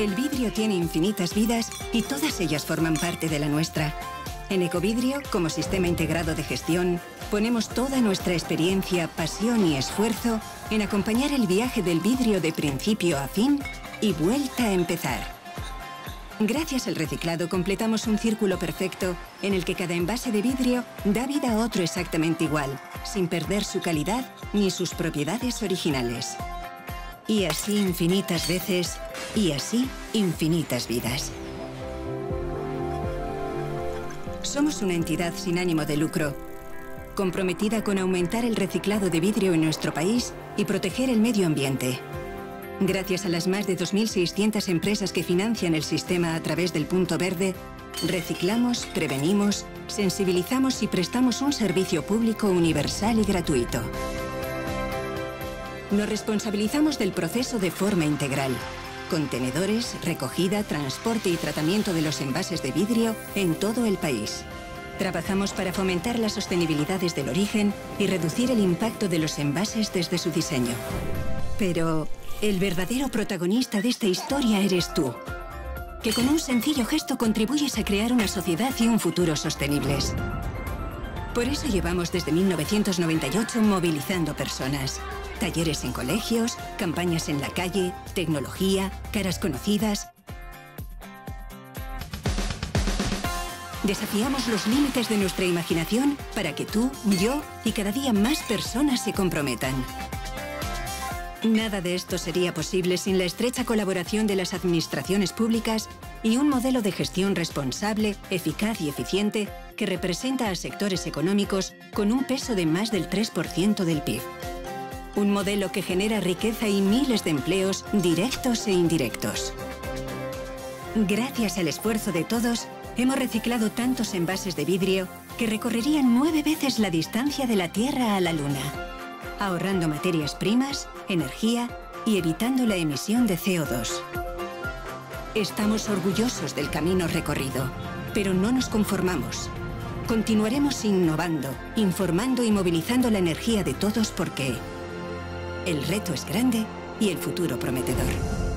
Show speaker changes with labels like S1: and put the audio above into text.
S1: El vidrio tiene infinitas vidas y todas ellas forman parte de la nuestra. En Ecovidrio, como sistema integrado de gestión, ponemos toda nuestra experiencia, pasión y esfuerzo en acompañar el viaje del vidrio de principio a fin y vuelta a empezar. Gracias al reciclado completamos un círculo perfecto en el que cada envase de vidrio da vida a otro exactamente igual, sin perder su calidad ni sus propiedades originales. Y así infinitas veces, y así infinitas vidas. Somos una entidad sin ánimo de lucro, comprometida con aumentar el reciclado de vidrio en nuestro país y proteger el medio ambiente. Gracias a las más de 2.600 empresas que financian el sistema a través del Punto Verde, reciclamos, prevenimos, sensibilizamos y prestamos un servicio público universal y gratuito. Nos responsabilizamos del proceso de forma integral. Contenedores, recogida, transporte y tratamiento de los envases de vidrio en todo el país. Trabajamos para fomentar la sostenibilidad desde el origen y reducir el impacto de los envases desde su diseño. Pero el verdadero protagonista de esta historia eres tú, que con un sencillo gesto contribuyes a crear una sociedad y un futuro sostenibles. Por eso llevamos desde 1998 movilizando personas. Talleres en colegios, campañas en la calle, tecnología, caras conocidas. Desafiamos los límites de nuestra imaginación para que tú, yo y cada día más personas se comprometan. Nada de esto sería posible sin la estrecha colaboración de las administraciones públicas y un modelo de gestión responsable, eficaz y eficiente que representa a sectores económicos con un peso de más del 3% del PIB. Un modelo que genera riqueza y miles de empleos directos e indirectos. Gracias al esfuerzo de todos, hemos reciclado tantos envases de vidrio que recorrerían nueve veces la distancia de la Tierra a la Luna, ahorrando materias primas, energía y evitando la emisión de CO2. Estamos orgullosos del camino recorrido, pero no nos conformamos. Continuaremos innovando, informando y movilizando la energía de todos porque el reto es grande y el futuro prometedor.